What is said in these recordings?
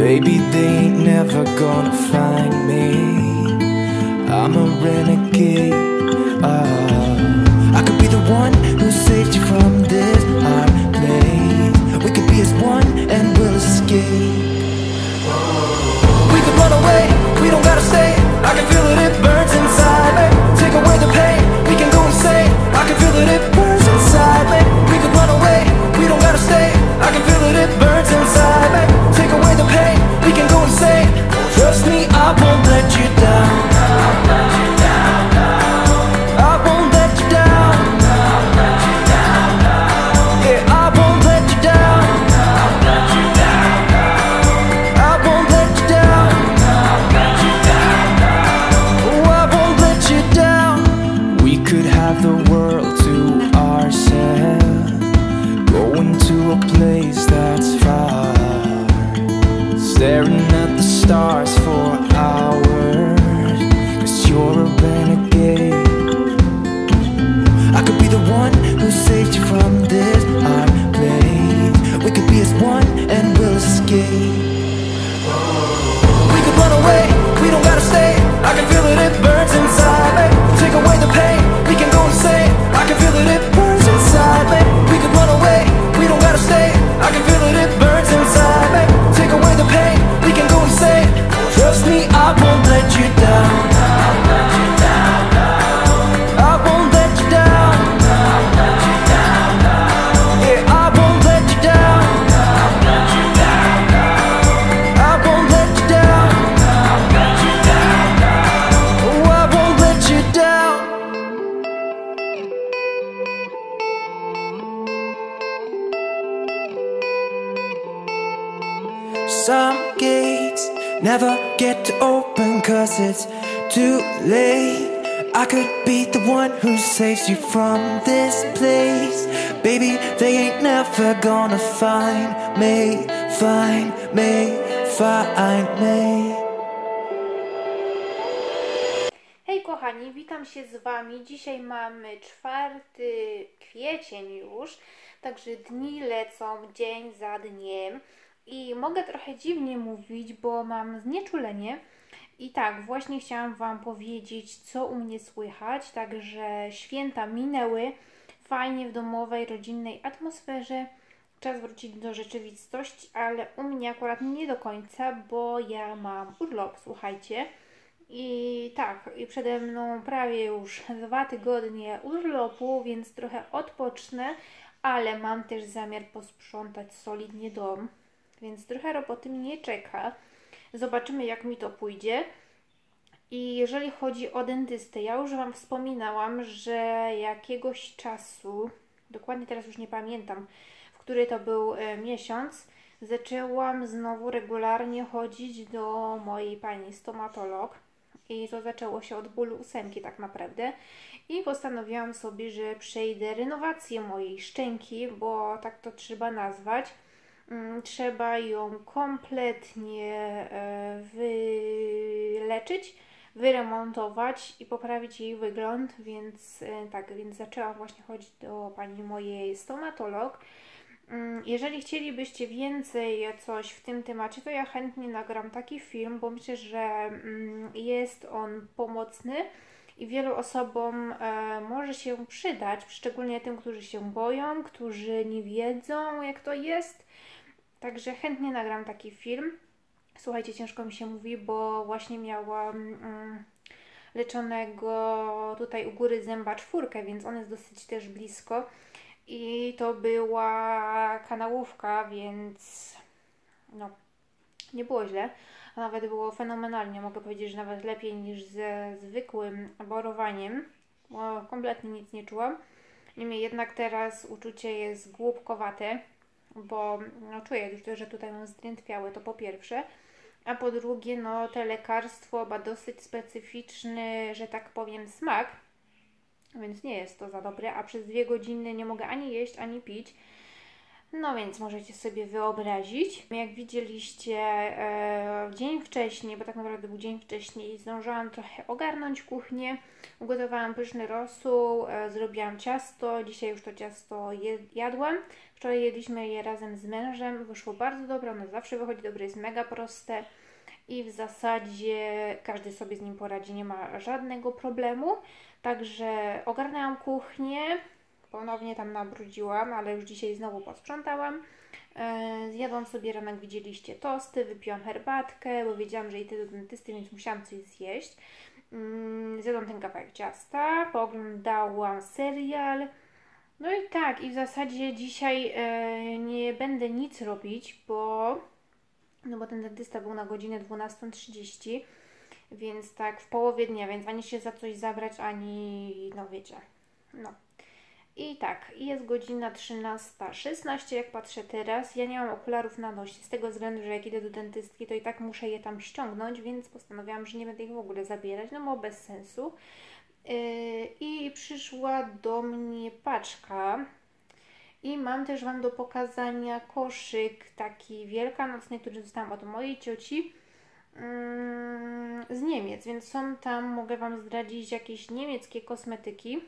Baby, they ain't never gonna find me. I'm a renegade. I can never get to open cause it's too late. I could be the one who saves you from this place. Baby, they ain't never gonna find me, find me, find me. Hej kochani, witam się z Wami. Dzisiaj mamy 4 kwiecień już, także dni lecą dzień za dniem i mogę trochę dziwnie mówić, bo mam znieczulenie. I tak, właśnie chciałam Wam powiedzieć, co u mnie słychać, także święta minęły, fajnie w domowej, rodzinnej atmosferze. Czas wrócić do rzeczywistości, ale u mnie akurat nie do końca, bo ja mam urlop, słuchajcie. I tak, i przede mną prawie już dwa tygodnie urlopu, więc trochę odpocznę, ale mam też zamiar posprzątać solidnie dom, więc trochę roboty mnie czeka. Zobaczymy, jak mi to pójdzie. I jeżeli chodzi o dentystę, ja już Wam wspominałam, że jakiegoś czasu, dokładnie teraz już nie pamiętam, w który to był e, miesiąc, zaczęłam znowu regularnie chodzić do mojej pani stomatolog. I to zaczęło się od bólu ósemki tak naprawdę. I postanowiłam sobie, że przejdę renowację mojej szczęki, bo tak to trzeba nazwać. Mm, Trzeba ją kompletnie e, wyleczyć, wyremontować i poprawić jej wygląd, więc e, tak, więc zaczęłam właśnie chodzić do pani mojej stomatolog. Mm, Jeżeli chcielibyście więcej coś w tym temacie, to ja chętnie nagram taki film, bo myślę, że mm, jest on pomocny i wielu osobom e, może się przydać, szczególnie tym, którzy się boją, którzy nie wiedzą, jak to jest. Także chętnie nagram taki film. Słuchajcie, ciężko mi się mówi, bo właśnie miałam mm, leczonego tutaj u góry zęba czwórkę, więc on jest dosyć też blisko. I to była kanałówka, więc no, nie było źle, a nawet było fenomenalnie. Mogę powiedzieć, że nawet lepiej niż ze zwykłym borowaniem, bo kompletnie nic nie czułam. Niemniej jednak teraz uczucie jest głupkowate, bo no, czuję że tutaj mam zdrętwiałe, to po pierwsze. A po drugie, no te lekarstwo ma dosyć specyficzny, że tak powiem, smak, więc nie jest to za dobre, a przez dwie godziny nie mogę ani jeść, ani pić. No więc możecie sobie wyobrazić. Jak widzieliście e, dzień wcześniej, bo tak naprawdę był dzień wcześniej, zdążyłam trochę ogarnąć kuchnię. Ugotowałam pyszny rosół, e, zrobiłam ciasto. Dzisiaj już to ciasto jadłam. Wczoraj jedliśmy je razem z mężem. Wyszło bardzo dobre, ono zawsze wychodzi dobre, jest mega proste i w zasadzie każdy sobie z nim poradzi, nie ma żadnego problemu. Także ogarnęłam kuchnię, ponownie tam nabrudziłam, ale już dzisiaj znowu posprzątałam. E, zjadłam sobie ranek, widzieliście tosty, wypiłam herbatkę, bo wiedziałam, że idę do dentysty, więc musiałam coś zjeść. Mm, zjadłam ten kawałek ciasta, pooglądałam serial. No i tak, i w zasadzie dzisiaj e, nie będę nic robić, bo no bo ten dentysta był na godzinę 12.30, więc tak w połowie dnia, więc ani się za coś zabrać, ani no wiecie, no. I tak, jest godzina 13.16, jak patrzę teraz. Ja nie mam okularów na nosie, z tego względu, że jak idę do dentystki, to i tak muszę je tam ściągnąć, więc postanowiłam, że nie będę ich w ogóle zabierać, no bo bez sensu. Yy, I przyszła do mnie paczka i mam też Wam do pokazania koszyk taki wielkanocny, który dostałam od mojej cioci mm, z Niemiec, więc są tam, mogę Wam zdradzić, jakieś niemieckie kosmetyki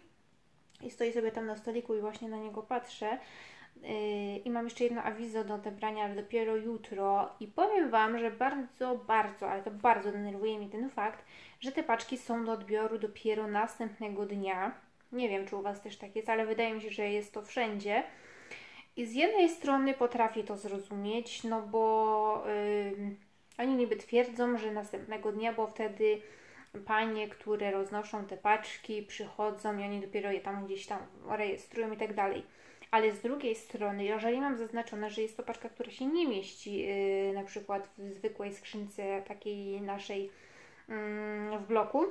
i stoi sobie tam na stoliku i właśnie na niego patrzę. Yy, I mam jeszcze jedno awizo do odebrania, ale dopiero jutro. I powiem Wam, że bardzo, bardzo, ale to bardzo denerwuje mi ten fakt, że te paczki są do odbioru dopiero następnego dnia. Nie wiem, czy u Was też tak jest, ale wydaje mi się, że jest to wszędzie. I z jednej strony potrafię to zrozumieć, no bo yy, oni niby twierdzą, że następnego dnia, bo wtedy panie, które roznoszą te paczki, przychodzą i oni dopiero je tam gdzieś tam rejestrują i tak dalej. Ale z drugiej strony, jeżeli mam zaznaczone, że jest to paczka, która się nie mieści yy, na przykład w zwykłej skrzynce takiej naszej yy, w bloku,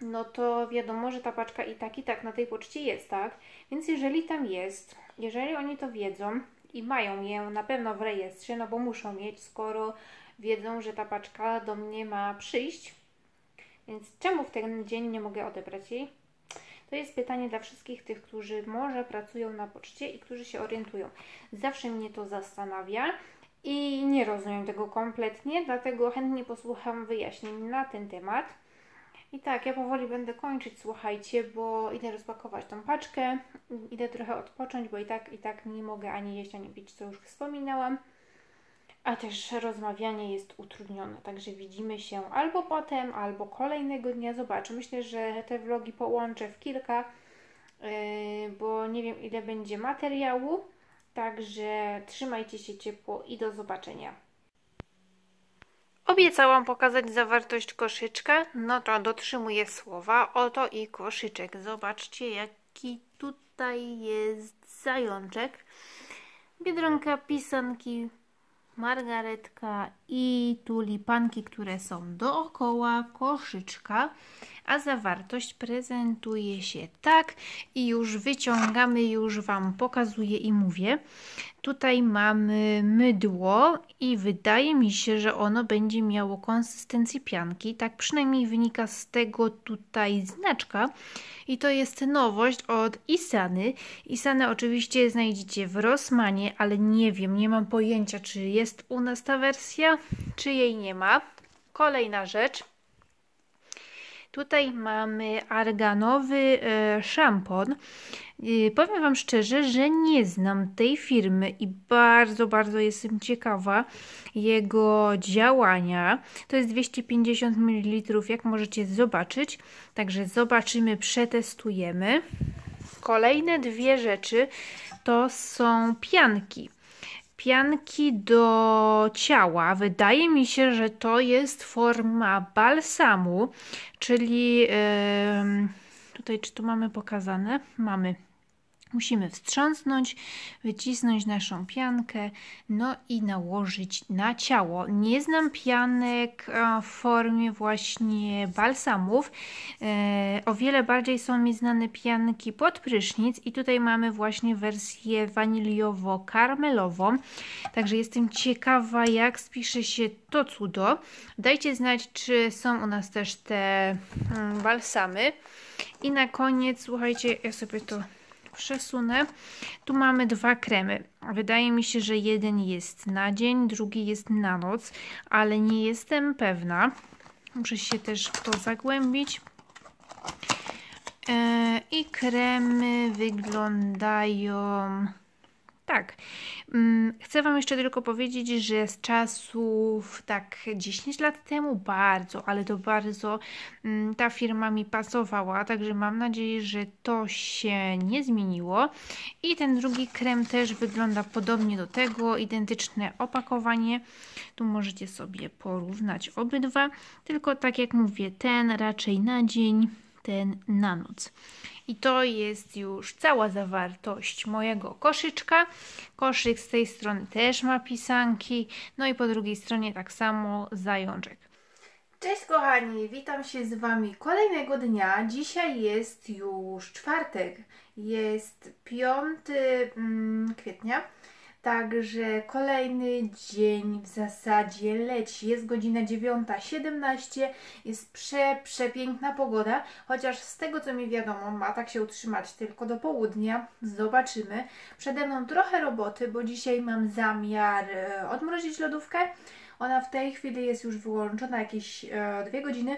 no to wiadomo, że ta paczka i tak, i tak na tej poczcie jest, tak? Więc jeżeli tam jest, jeżeli oni to wiedzą i mają ją na pewno w rejestrze, no bo muszą mieć, skoro wiedzą, że ta paczka do mnie ma przyjść, więc czemu w ten dzień nie mogę odebrać jej? To jest pytanie dla wszystkich tych, którzy może pracują na poczcie i którzy się orientują. Zawsze mnie to zastanawia i nie rozumiem tego kompletnie, dlatego chętnie posłucham wyjaśnień na ten temat. I tak, ja powoli będę kończyć, słuchajcie, bo idę rozpakować tą paczkę, idę trochę odpocząć, bo i tak, i tak nie mogę ani jeść, ani pić, co już wspominałam. A też rozmawianie jest utrudnione, także widzimy się albo potem, albo kolejnego dnia. Zobaczę. Myślę, że te vlogi połączę w kilka, yy, bo nie wiem ile będzie materiału. Także trzymajcie się ciepło i do zobaczenia. Obiecałam pokazać zawartość koszyczka, no to dotrzymuję słowa. Oto i koszyczek. Zobaczcie, jaki tutaj jest zajączek. Biedronka, pisanki, Маргаретка i tulipanki, które są dookoła koszyczka, a zawartość prezentuje się tak i już wyciągamy, już Wam pokazuję i mówię. Tutaj mamy mydło i wydaje mi się, że ono będzie miało konsystencję pianki. Tak przynajmniej wynika z tego tutaj znaczka. I to jest nowość od Isany. Isany oczywiście znajdziecie w Rossmanie, ale nie wiem, nie mam pojęcia, czy jest u nas ta wersja, czy jej nie ma. Kolejna rzecz. Tutaj mamy arganowy e, szampon. E, powiem Wam szczerze, że nie znam tej firmy i bardzo, bardzo jestem ciekawa jego działania. To jest 250 ml, jak możecie zobaczyć. Także zobaczymy, przetestujemy. Kolejne dwie rzeczy to są pianki pianki do ciała. Wydaje mi się, że to jest forma balsamu, czyli tutaj czy tu mamy pokazane? Mamy Musimy wstrząsnąć, wycisnąć naszą piankę, no i nałożyć na ciało. Nie znam pianek w formie właśnie balsamów. E, o wiele bardziej są mi znane pianki pod prysznic i tutaj mamy właśnie wersję waniliowo-karmelową. Także jestem ciekawa, jak spisze się to cudo. Dajcie znać, czy są u nas też te mm, balsamy. I na koniec, słuchajcie, ja sobie to przesunę. Tu mamy dwa kremy. Wydaje mi się, że jeden jest na dzień, drugi jest na noc, ale nie jestem pewna. Muszę się też w to zagłębić. E, I kremy wyglądają tak. Mm, chcę Wam jeszcze tylko powiedzieć, że z czasów tak 10 lat temu bardzo, ale to bardzo mm, ta firma mi pasowała, także mam nadzieję, że to się nie zmieniło. I ten drugi krem też wygląda podobnie do tego, identyczne opakowanie. Tu możecie sobie porównać obydwa, tylko tak jak mówię, ten raczej na dzień, ten na noc. I to jest już cała zawartość mojego koszyczka. Koszyk z tej strony też ma pisanki, no i po drugiej stronie tak samo zajączek. Cześć kochani, witam się z Wami kolejnego dnia. Dzisiaj jest już czwartek, jest 5 mm, kwietnia. Także kolejny dzień w zasadzie leci. Jest godzina 9.17, jest prze, przepiękna pogoda, chociaż z tego co mi wiadomo ma tak się utrzymać tylko do południa. Zobaczymy. Przede mną trochę roboty, bo dzisiaj mam zamiar e, odmrozić lodówkę. Ona w tej chwili jest już wyłączona jakieś e, dwie godziny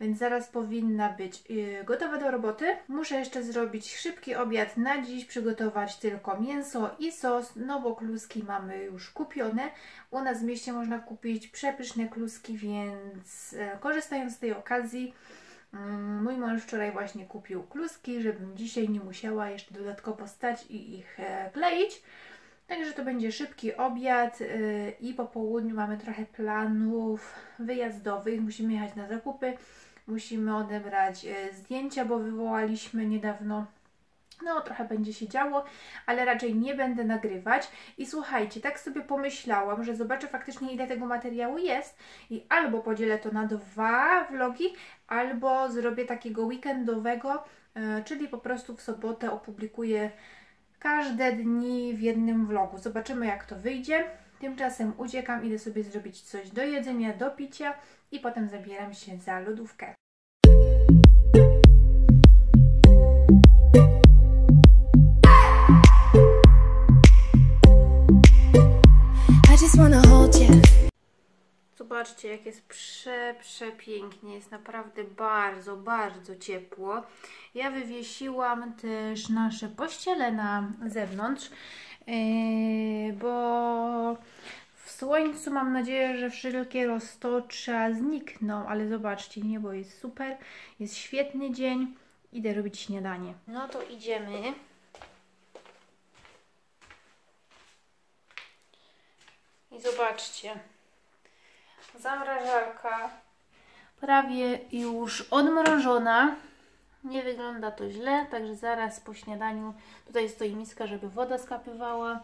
więc zaraz powinna być yy, gotowa do roboty. Muszę jeszcze zrobić szybki obiad na dziś, przygotować tylko mięso i sos, no bo kluski mamy już kupione. U nas w mieście można kupić przepyszne kluski, więc yy, korzystając z tej okazji, mm, Mój mąż wczoraj właśnie kupił kluski, żebym dzisiaj nie musiała jeszcze dodatkowo stać i ich e, kleić. Także to będzie szybki obiad yy, i po południu mamy trochę planów wyjazdowych. Musimy jechać na zakupy, musimy odebrać yy, zdjęcia, bo wywołaliśmy niedawno. No, trochę będzie się działo, ale raczej nie będę nagrywać. I słuchajcie, tak sobie pomyślałam, że zobaczę faktycznie ile tego materiału jest i albo podzielę to na dwa vlogi, albo zrobię takiego weekendowego, yy, czyli po prostu w sobotę opublikuję każde dni w jednym vlogu. Zobaczymy jak to wyjdzie. Tymczasem uciekam, idę sobie zrobić coś do jedzenia, do picia i potem zabieram się za lodówkę. Zobaczcie, jak jest prze, przepięknie. Jest naprawdę bardzo, bardzo ciepło. Ja wywiesiłam też nasze pościele na zewnątrz, yy, bo w słońcu mam nadzieję, że wszelkie roztocza znikną, ale zobaczcie, niebo jest super, jest świetny dzień. Idę robić śniadanie. No to idziemy. I zobaczcie zamrażarka prawie już odmrożona. Nie wygląda to źle, także zaraz po śniadaniu, tutaj stoi miska, żeby woda skapywała.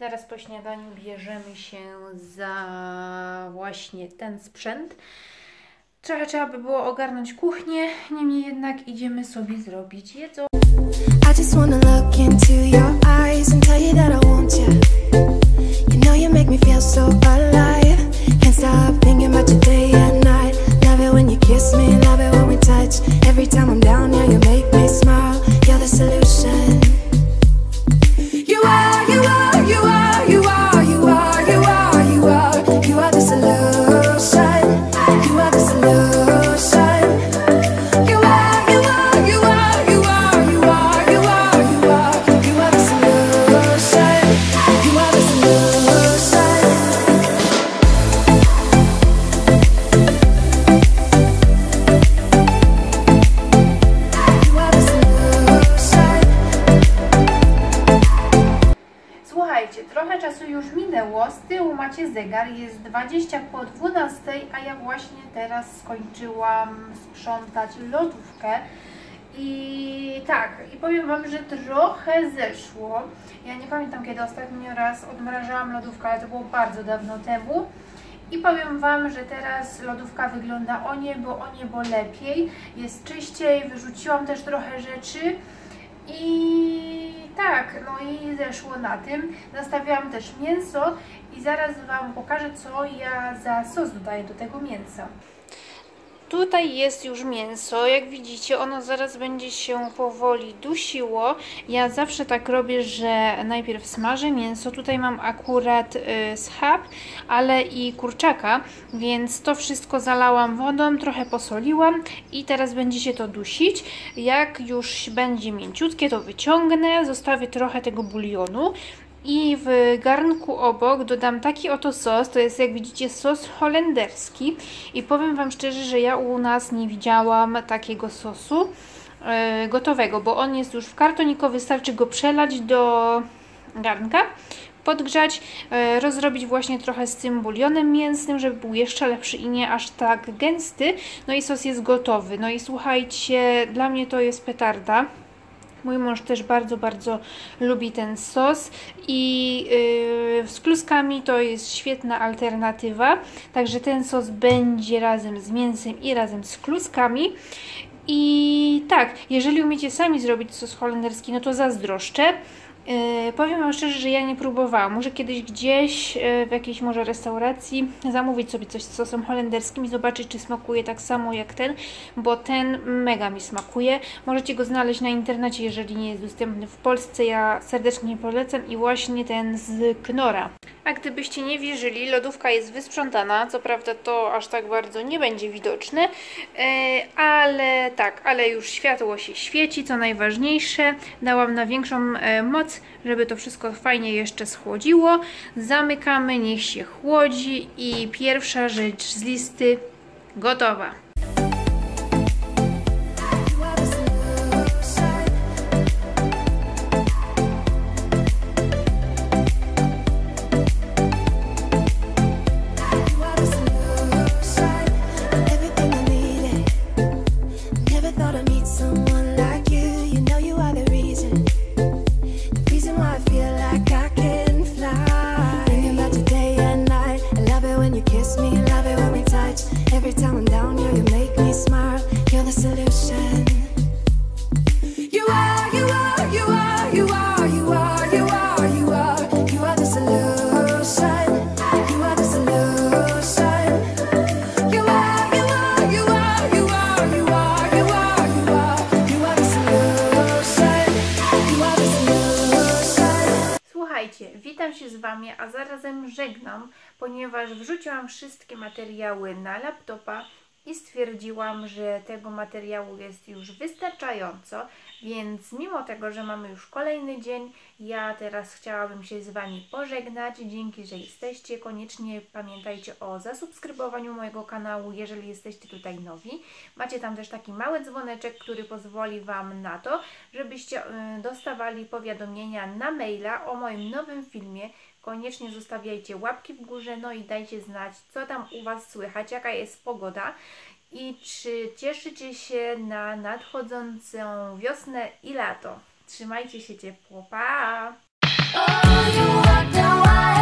Zaraz po śniadaniu bierzemy się za właśnie ten sprzęt. Trochę trzeba by było ogarnąć kuchnię, niemniej jednak idziemy sobie zrobić jedzenie. I just wanna look into your eyes and tell you that I want you. You know you make me feel so alive. Every time I'm a ja właśnie teraz skończyłam sprzątać lodówkę. I tak, i powiem Wam, że trochę zeszło. Ja nie pamiętam kiedy ostatni raz odmrażałam lodówkę, ale to było bardzo dawno temu. I powiem Wam, że teraz lodówka wygląda o niebo, o niebo lepiej. Jest czyściej, wyrzuciłam też trochę rzeczy. I tak, no i zeszło na tym. Nastawiałam też mięso i zaraz Wam pokażę, co ja za sos dodaję do tego mięsa. Tutaj jest już mięso. Jak widzicie, ono zaraz będzie się powoli dusiło. Ja zawsze tak robię, że najpierw smażę mięso. Tutaj mam akurat y, schab, ale i kurczaka, więc to wszystko zalałam wodą, trochę posoliłam i teraz będzie się to dusić. Jak już będzie mięciutkie, to wyciągnę, zostawię trochę tego bulionu. I w garnku obok dodam taki oto sos, to jest jak widzicie sos holenderski. I powiem Wam szczerze, że ja u nas nie widziałam takiego sosu yy, gotowego, bo on jest już w kartoniku, wystarczy go przelać do garnka, podgrzać, yy, rozrobić właśnie trochę z tym bulionem mięsnym, żeby był jeszcze lepszy i nie aż tak gęsty, no i sos jest gotowy, no i słuchajcie, dla mnie to jest petarda, Mój mąż też bardzo, bardzo lubi ten sos i yy, z kluskami to jest świetna alternatywa. Także ten sos będzie razem z mięsem i razem z kluskami. I tak, jeżeli umiecie sami zrobić sos holenderski, no to zazdroszczę. Yy, powiem Wam szczerze, że ja nie próbowałam. Może kiedyś gdzieś yy, w jakiejś może restauracji zamówić sobie coś z sosem holenderskim i zobaczyć, czy smakuje tak samo jak ten, bo ten mega mi smakuje. Możecie go znaleźć na internecie, jeżeli nie jest dostępny w Polsce. Ja serdecznie polecam i właśnie ten z Knora. A gdybyście nie wierzyli, lodówka jest wysprzątana. Co prawda to aż tak bardzo nie będzie widoczne, yy, ale tak, ale już światło się świeci, co najważniejsze. Dałam na większą moc żeby to wszystko fajnie jeszcze schłodziło. Zamykamy, niech się chłodzi i pierwsza rzecz z listy gotowa. Się z Wami, a zarazem żegnam, ponieważ wrzuciłam wszystkie materiały na laptopa i stwierdziłam, że tego materiału jest już wystarczająco, więc mimo tego, że mamy już kolejny dzień, ja teraz chciałabym się z Wami pożegnać. Dzięki, że jesteście. Koniecznie pamiętajcie o zasubskrybowaniu mojego kanału, jeżeli jesteście tutaj nowi. Macie tam też taki mały dzwoneczek, który pozwoli Wam na to, żebyście y, dostawali powiadomienia na maila o moim nowym filmie, Koniecznie zostawiajcie łapki w górze, no i dajcie znać, co tam u Was słychać, jaka jest pogoda i czy cieszycie się na nadchodzącą wiosnę i lato. Trzymajcie się ciepło, pa! Oh,